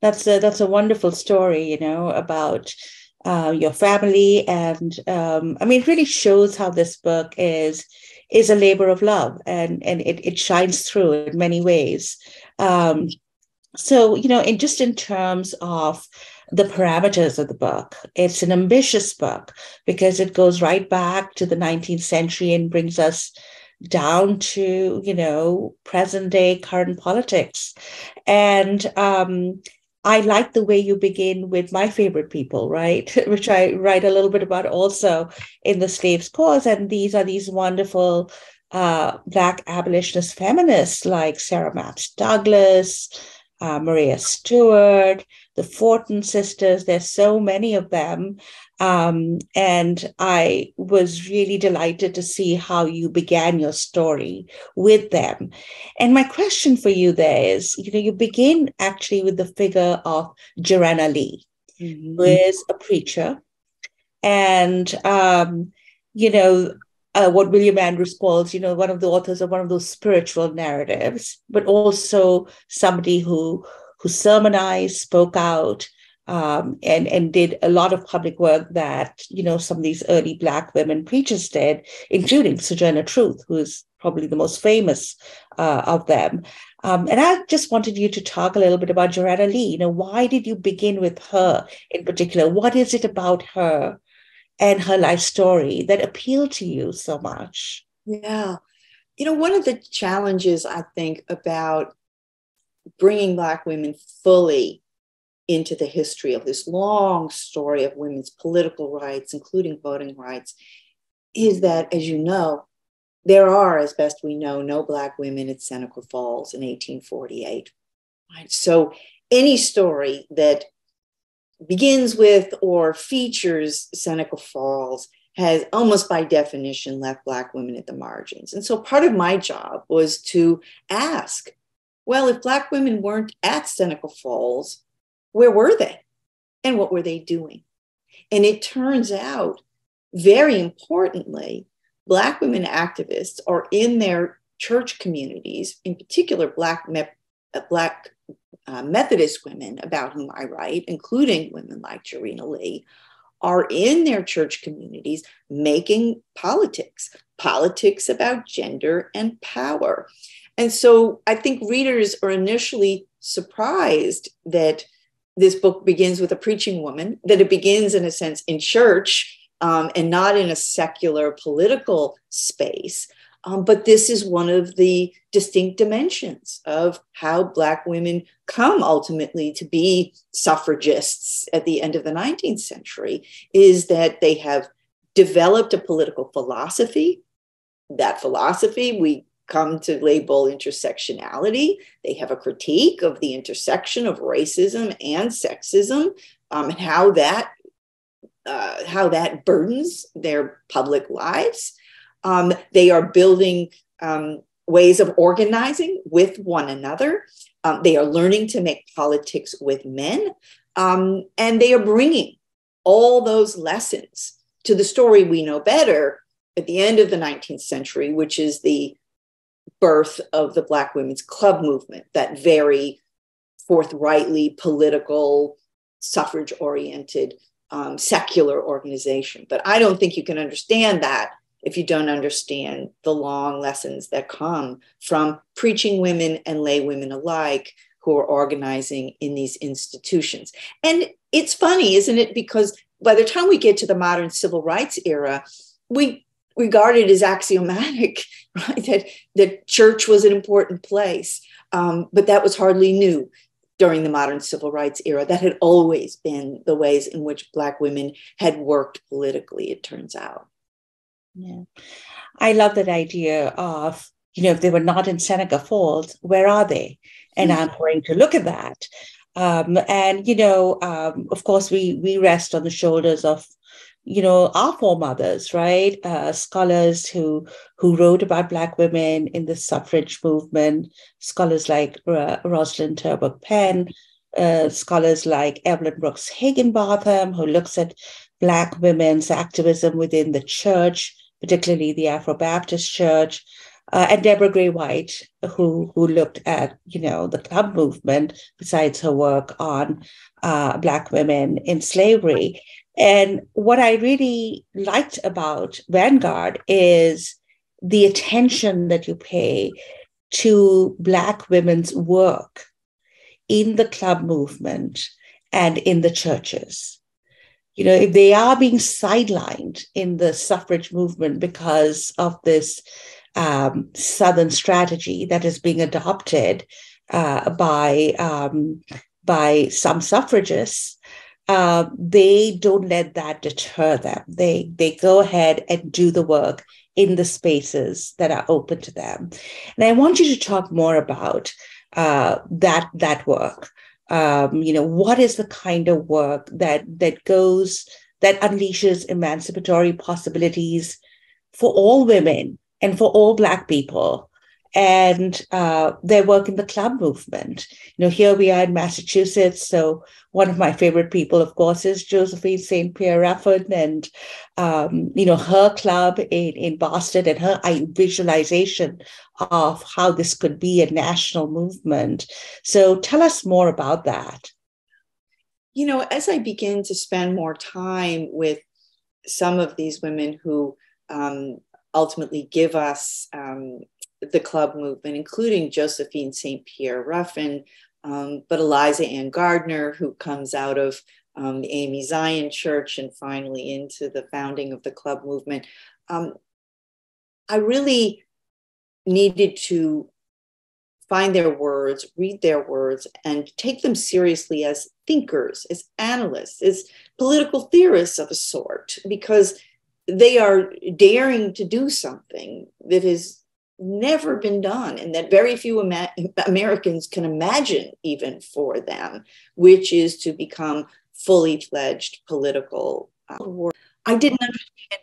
That's a that's a wonderful story, you know, about uh, your family, and um, I mean, it really shows how this book is is a labor of love, and and it it shines through in many ways. Um, so, you know, in just in terms of the parameters of the book. It's an ambitious book because it goes right back to the 19th century and brings us down to, you know, present day current politics. And um, I like the way you begin with my favorite people, right? Which I write a little bit about also in the Slaves Cause. And these are these wonderful uh, Black abolitionist feminists like Sarah Mapps Douglass, uh, Maria Stewart, the Forten sisters. There's so many of them. Um, and I was really delighted to see how you began your story with them. And my question for you there is, you know, you begin actually with the figure of Jarena Lee, mm-hmm. who is a preacher. And, um, you know, uh, what William Andrews calls, you know, one of the authors of one of those spiritual narratives, but also somebody who who sermonized, spoke out, um, and and did a lot of public work that you know some of these early Black women preachers did, including Sojourner Truth, who is probably the most famous uh, of them. Um, and I just wanted you to talk a little bit about Jarena Lee. You know, why did you begin with her in particular? What is it about her and her life story that appeal to you so much? Yeah. You know, one of the challenges I think about bringing Black women fully into the history of this long story of women's political rights, including voting rights, is that, as you know, there are, as best we know, no Black women at Seneca Falls in 1848. Right? So any story that begins with or features Seneca Falls has almost by definition left Black women at the margins. And so part of my job was to ask well, if Black women weren't at Seneca Falls, where were they? And what were they doing? And it turns out, very importantly, Black women activists are in their church communities, in particular, Black, Me- uh, Black uh, Methodist women about whom I write, including women like Jarena Lee, are in their church communities making politics, politics about gender and power. And so I think readers are initially surprised that this book begins with a preaching woman, that it begins, in a sense, in church um, and not in a secular political space. Um, but this is one of the distinct dimensions of how Black women come ultimately to be suffragists at the end of the 19th century, is that they have developed a political philosophy. That philosophy we come to label intersectionality. They have a critique of the intersection of racism and sexism um, and how that uh, how that burdens their public lives. Um, they are building um, ways of organizing with one another. Um, they are learning to make politics with men. Um, and they are bringing all those lessons to the story we know better at the end of the 19th century, which is the birth of the Black Women's Club movement, that very forthrightly political, suffrage oriented, um, secular organization. But I don't think you can understand that if you don't understand the long lessons that come from preaching women and lay women alike who are organizing in these institutions. And it's funny, isn't it? Because by the time we get to the modern civil rights era, we regarded as axiomatic, right? That that church was an important place, um, but that was hardly new during the modern civil rights era. That had always been the ways in which Black women had worked politically. It turns out. Yeah, I love that idea of you know if they were not in Seneca Falls, where are they? And mm-hmm. I'm going to look at that. Um, and you know, um, of course, we we rest on the shoulders of you know our foremothers right? Uh, scholars who who wrote about black women in the suffrage movement scholars like uh, rosalyn terborg-penn uh, scholars like evelyn brooks higginbotham who looks at black women's activism within the church particularly the afro-baptist church uh, and Deborah Gray White, who who looked at you know the club movement besides her work on uh, Black women in slavery, and what I really liked about Vanguard is the attention that you pay to Black women's work in the club movement and in the churches. You know, if they are being sidelined in the suffrage movement because of this um, Southern strategy that is being adopted uh, by um, by some suffragists, uh, they don't let that deter them. They they go ahead and do the work in the spaces that are open to them. And I want you to talk more about uh, that that work? Um, you know, what is the kind of work that that goes that unleashes emancipatory possibilities for all women and for all Black people? And uh, their work in the club movement. You know, here we are in Massachusetts. So one of my favorite people, of course, is Josephine St. Pierre Ruffin, and um, you know her club in in Boston and her visualization of how this could be a national movement. So tell us more about that. You know, as I begin to spend more time with some of these women who um, ultimately give us um, the club movement, including Josephine St. Pierre Ruffin, um, but Eliza Ann Gardner, who comes out of um, the AME Zion Church and finally into the founding of the club movement. Um, I really needed to find their words, read their words, and take them seriously as thinkers, as analysts, as political theorists of a sort, because they are daring to do something that is never been done and that very few Amer- Americans can imagine even for them, which is to become fully fledged political. Uh, I didn't understand.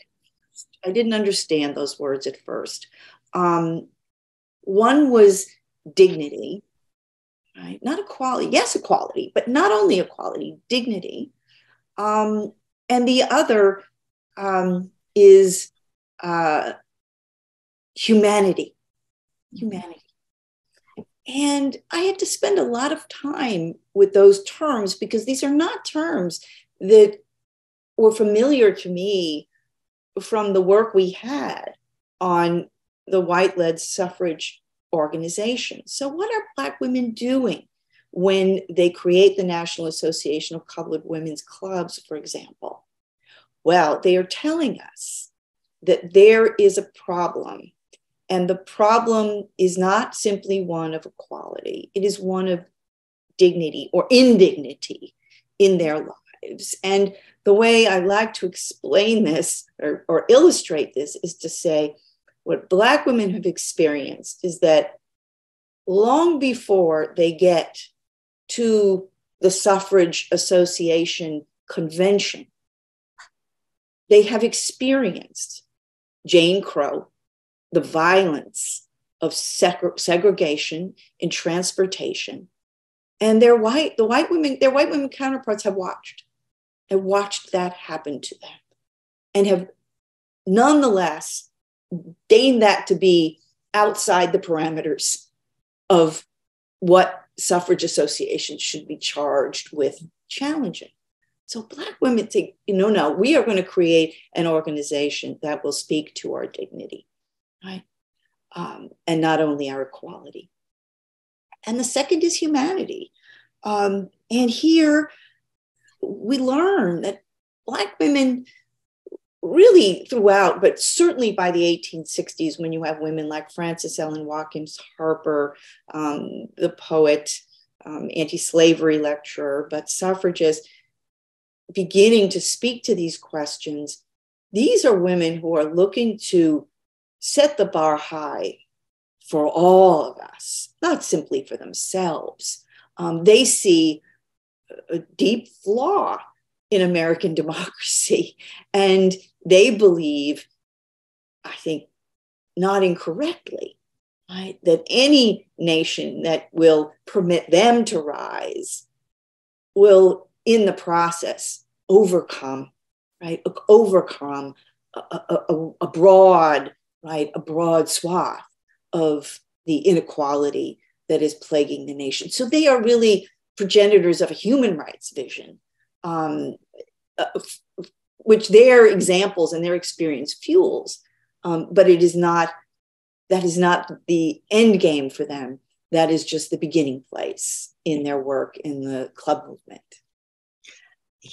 I didn't understand those words at first. Um, one was dignity, right? Not equality. Yes, equality, but not only equality, dignity. Um, and the other um, is uh, humanity. Mm-hmm. Humanity. And I had to spend a lot of time with those terms because these are not terms that were familiar to me from the work we had on the white led suffrage organization. So, what are Black women doing when they create the National Association of Colored Women's Clubs, for example? Well, they are telling us that there is a problem and the problem is not simply one of equality, it is one of dignity or indignity in their lives. And the way I like to explain this or, or illustrate this is to say what Black women have experienced is that long before they get to the Suffrage Association convention, they have experienced Jane Crow, the violence of segregation in transportation. And their white, the white women, their white women counterparts have watched, have watched that happen to them and have nonetheless deigned that to be outside the parameters of what suffrage associations should be charged with challenging. So Black women think, no, no, we are going to create an organization that will speak to our dignity right? Um, and not only our equality. And the second is humanity. Um, and here we learn that Black women really throughout, but certainly by the 1860s, when you have women like Frances Ellen Watkins Harper, um, the poet, um, anti slavery lecturer, but suffragists, beginning to speak to these questions, these are women who are looking to set the bar high for all of us, not simply for themselves. Um, they see a deep flaw in American democracy, and they believe, I think, not incorrectly, right, that any nation that will permit them to rise will, in the process, overcome, right, overcome a, a, a broad right, a broad swath of the inequality that is plaguing the nation. So they are really progenitors of a human rights vision, um, uh, which their examples and their experience fuels. Um, but it is not, that is not the end game for them. That is just the beginning place in their work in the club movement.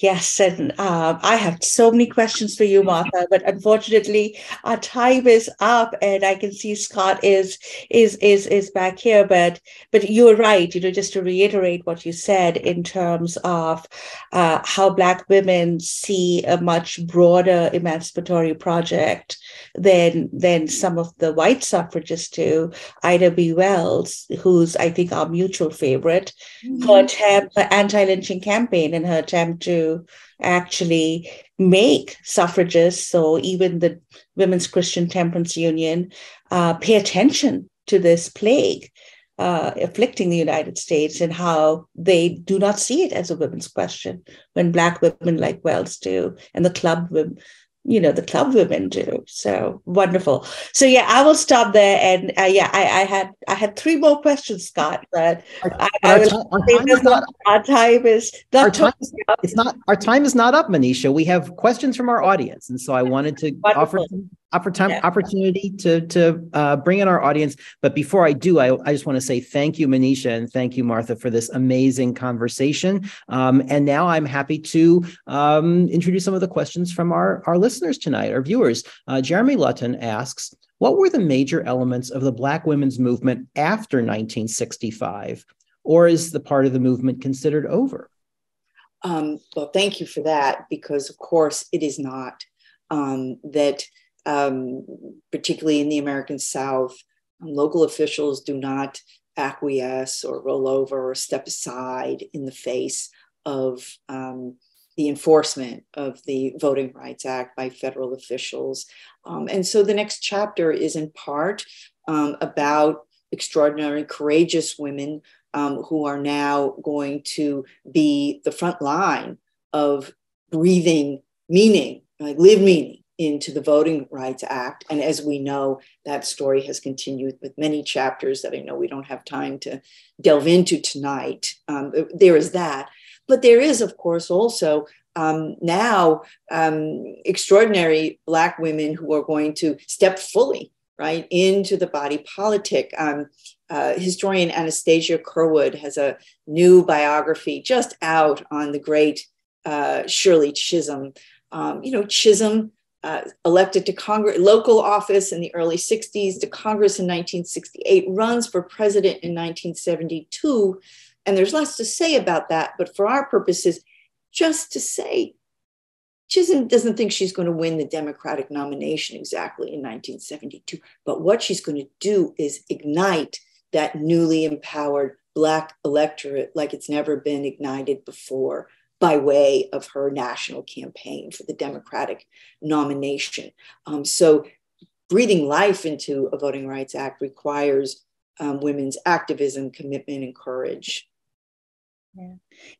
Yes, and um, I have so many questions for you, Martha, but unfortunately, our time is up, and I can see Scott is is is is back here. But but you're right. You know, just to reiterate what you said in terms of uh, how Black women see a much broader emancipatory project than than some of the white suffragists do. Ida B. Wells, who's I think our mutual favorite, mm-hmm. her attempt, her anti-lynching campaign, and her attempt to actually make suffragists or even the Women's Christian Temperance Union uh, pay attention to this plague uh, afflicting the United States and how they do not see it as a women's question when Black women like Wells do, and the club women, you know the club women do. So wonderful. So yeah i will stop there. And uh, yeah I, I had i had three more questions scott but our, I, I our, time, our, time is not, our time is not our time is, it's not our time is not up manisha. We have questions from our audience. And so i wanted to wonderful. offer some opportunity, yeah. opportunity to to uh, bring in our audience. But before I do, I, I just want to say thank you, Manisha, and thank you, Martha, for this amazing conversation. Um, and now I'm happy to um, introduce some of the questions from our, our listeners tonight, our viewers. Uh, Jeremy Lutton asks, what were the major elements of the Black women's movement after 1965? Or is the part of the movement considered over? Um, well, thank you for that, because of course it is not. Um, that um, particularly in the American South, local officials do not acquiesce or roll over or step aside in the face of um, the enforcement of the Voting Rights Act by federal officials. Um, and so the next chapter is in part um, about extraordinary, courageous women um, who are now going to be the front line of breathing meaning, like live meaning into the Voting Rights Act. And as we know, that story has continued with many chapters that I know we don't have time to delve into tonight. Um, there is that. But there is, of course, also um, now um, extraordinary Black women who are going to step fully right into the body politic. Um, uh, historian Anastasia Curwood has a new biography just out on the great uh, Shirley Chisholm. Um, you know, Chisholm uh, elected to Congress, local office in the early 60s, to Congress in 1968, runs for president in 1972. And there's less to say about that, but for our purposes, just to say, Chisholm doesn't think she's going to win the Democratic nomination exactly in 1972, but what she's going to do is ignite that newly empowered Black electorate like it's never been ignited before by way of her national campaign for the Democratic nomination. Um, so, breathing life into a Voting Rights Act requires um, women's activism, commitment, and courage. Yeah.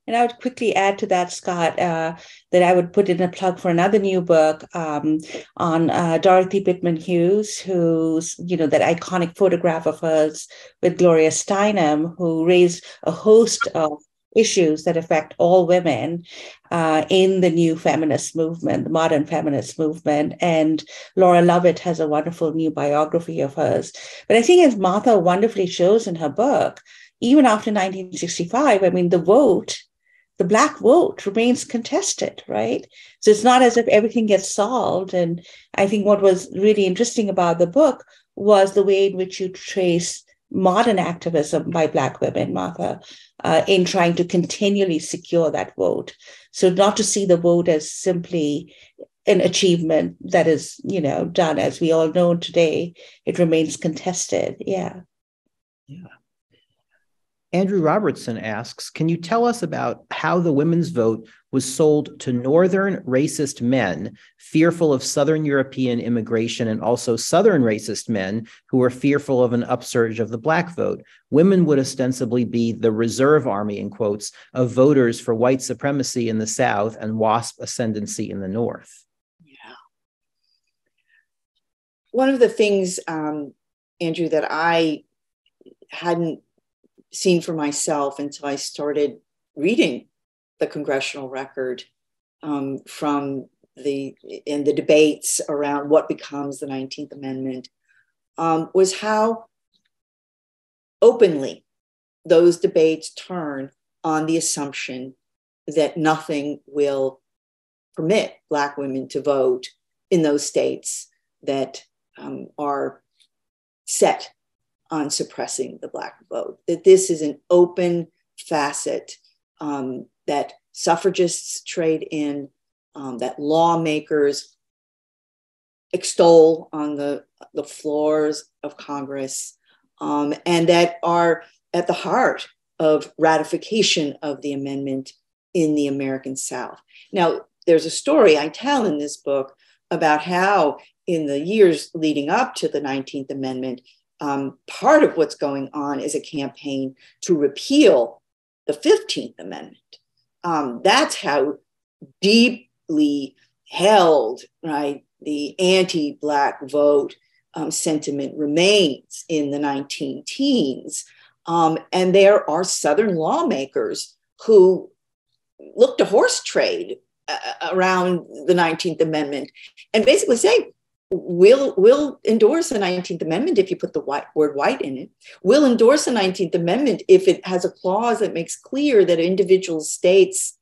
And I would quickly add to that, Scott, uh, that I would put in a plug for another new book um, on uh, Dorothy Pitman Hughes, who's, you know, that iconic photograph of hers with Gloria Steinem, who raised a host of issues that affect all women uh, in the new feminist movement, the modern feminist movement. And Laura Lovett has a wonderful new biography of hers. But I think, as Martha wonderfully shows in her book, even after 1965, I mean, the vote, the Black vote remains contested, right? So it's not as if everything gets solved. And I think what was really interesting about the book was the way in which you trace modern activism by Black women, Martha, uh, in trying to continually secure that vote. So not to see the vote as simply an achievement that is, you know, done as we all know today, it remains contested. Yeah. Yeah. Andrew Robertson asks Can you tell us about how the women's vote was sold to Northern racist men fearful of Southern European immigration and also Southern racist men who were fearful of an upsurge of the Black vote? Women would ostensibly be the reserve army, in quotes, of voters for white supremacy in the South and WASP ascendancy in the North. Yeah. One of the things, um, Andrew, that I hadn't seen for myself until I started reading the congressional record um, from the in the debates around what becomes the 19th Amendment um, was how openly those debates turn on the assumption that nothing will permit Black women to vote in those states that um, are set on suppressing the Black vote, that this is an open facet um, that suffragists trade in, um, that lawmakers extol on the, the floors of Congress, um, and that are at the heart of ratification of the amendment in the American South. Now, there's a story I tell in this book about how, in the years leading up to the 19th Amendment, um, part of what's going on is a campaign to repeal the 15th Amendment. Um, that's how deeply held, right, the anti Black vote um, sentiment remains in the 19 teens. Um, and there are Southern lawmakers who look to horse trade uh, around the 19th Amendment and basically say, we'll, we'll endorse the 19th Amendment if you put the white, word white in it. We'll endorse the 19th Amendment if it has a clause that makes clear that individual states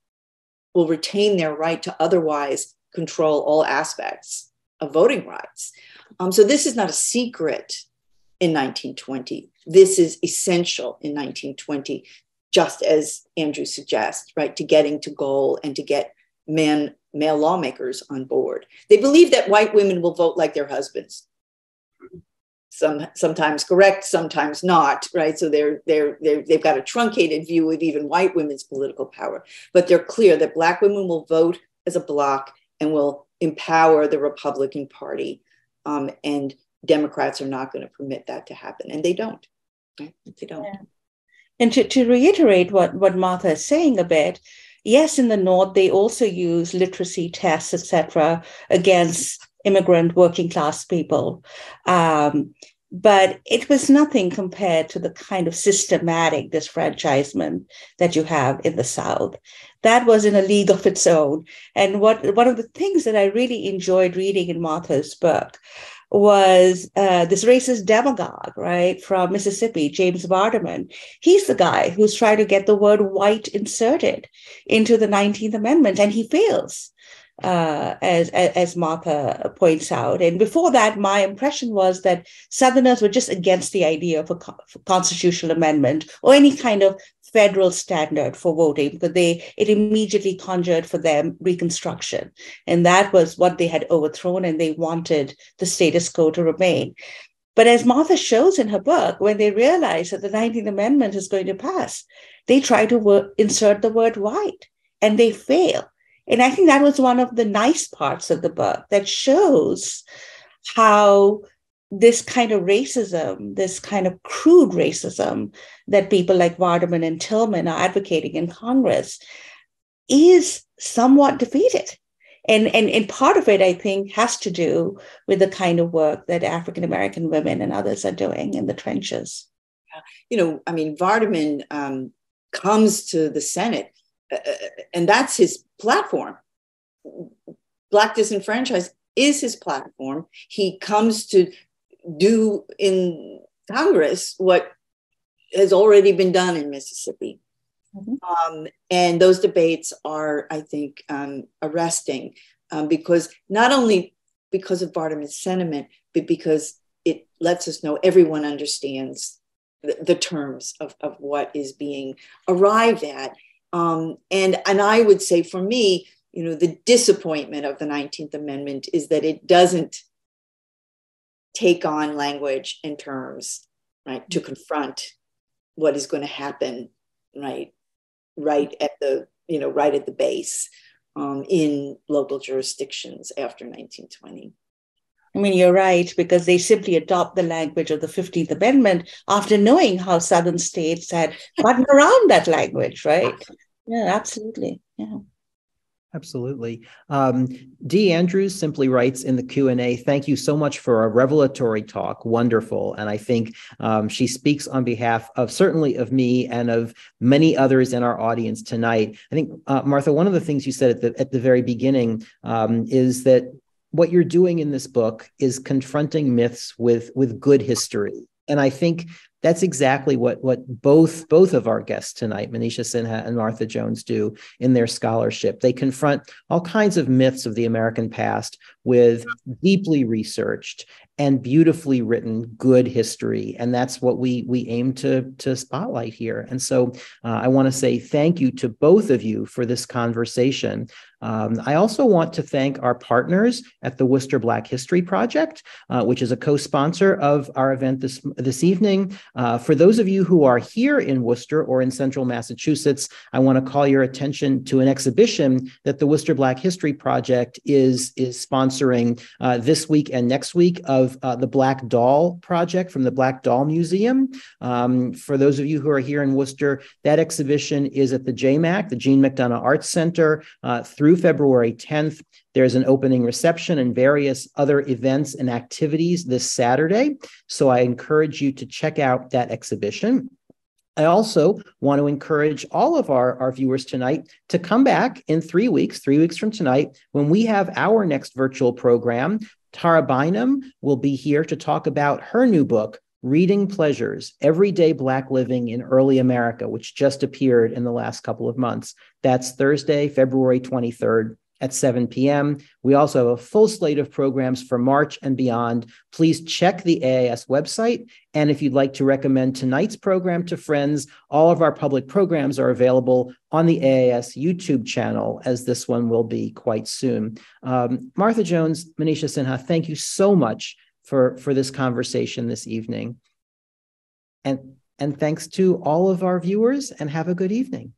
will retain their right to otherwise control all aspects of voting rights. Um, so this is not a secret in 1920. This is essential in 1920, just as Andrew suggests, right, to getting to goal and to get men, male lawmakers on board. They believe that white women will vote like their husbands. Some, sometimes correct, sometimes not, right? So they're, they're, they're, they've got a truncated view of even white women's political power, but they're clear that Black women will vote as a bloc and will empower the Republican Party. Um, and Democrats are not going to permit that to happen. And they don't. Right? They don't. Yeah. And to, to reiterate what, what Martha is saying a bit, yes, in the North, they also use literacy tests, etc., against immigrant working class people. Um, but it was nothing compared to the kind of systematic disfranchisement that you have in the South. That was in a league of its own. And what one of the things that I really enjoyed reading in Martha's book was uh, this racist demagogue, right, from Mississippi, James Vardaman. He's the guy who's trying to get the word white inserted into the 19th Amendment, and he fails. Uh, as, as Martha points out. And before that, my impression was that Southerners were just against the idea of a constitutional amendment or any kind of federal standard for voting because they it immediately conjured for them reconstruction. And that was what they had overthrown and they wanted the status quo to remain. But as martha shows in her book when they realize that the 19th amendment is going to pass they try to wor- insert the word white and they fail. And i think that was one of the nice parts of the book that shows how this kind of racism, this kind of crude racism that people like Vardaman and Tillman are advocating in Congress is somewhat defeated. And, and, and part of it, I think, has to do with the kind of work that African American women and others are doing in the trenches. You know, I mean, Vardaman um, comes to the Senate, uh, uh and that's his platform. Black disenfranchised is his platform. He comes to do in Congress what has already been done in Mississippi. Mm-hmm. Um, and those debates are, I think, um, arresting um, because not only because of Vardaman's sentiment, but because it lets us know everyone understands the, the terms of, of what is being arrived at. Um, and, and I would say for me, you know, the disappointment of the 19th Amendment is that it doesn't take on language and terms, right, to confront what is going to happen, right, right at the, you know, right at the base um, in local jurisdictions after 1920. I mean, you're right, because they simply adopt the language of the 15th Amendment after knowing how Southern states had gotten around that language, right? Yeah, absolutely. Yeah. Absolutely. Um, D. Andrews simply writes in the Q&A, thank you so much for a revelatory talk. Wonderful. And I think um, she speaks on behalf of certainly of me and of many others in our audience tonight. I think, uh, Martha, one of the things you said at the, at the very beginning um, is that what you're doing in this book is confronting myths with, with good history. And I think that's exactly what what both both of our guests tonight, Manisha Sinha and Martha Jones, do in their scholarship. They confront all kinds of myths of the American past with deeply researched and beautifully written good history. And that's what we we aim to to spotlight here. And so uh, i want to say thank you to both of you for this conversation. Um, I also want to thank our partners at the Worcester Black History Project, uh, which is a co-sponsor of our event this this evening. Uh, for those of you who are here in Worcester or in Central Massachusetts, I want to call your attention to an exhibition that the Worcester Black History Project is is sponsoring uh, this week and next week of uh, the Black Doll Project from the Black Doll Museum. Um, for those of you who are here in Worcester, that exhibition is at the JMAC, the Jean McDonough Arts Center, uh, through February 10th. There's an opening reception and various other events and activities this Saturday. So I encourage you to check out that exhibition. I also want to encourage all of our, our viewers tonight to come back in three weeks, three weeks from tonight, when we have our next virtual program. Tara Bynum will be here to talk about her new book, Reading Pleasures Everyday Black Living in Early America, which just appeared in the last couple of months. That's Thursday, February 23rd at 7 p.m. We also have a full slate of programs for March and beyond. Please check the AAS website. And if you'd like to recommend tonight's program to friends, all of our public programs are available on the AAS YouTube channel, as this one will be quite soon. Um, Martha Jones, Manisha Sinha, thank you so much for, for this conversation this evening. And, and thanks to all of our viewers, and have a good evening.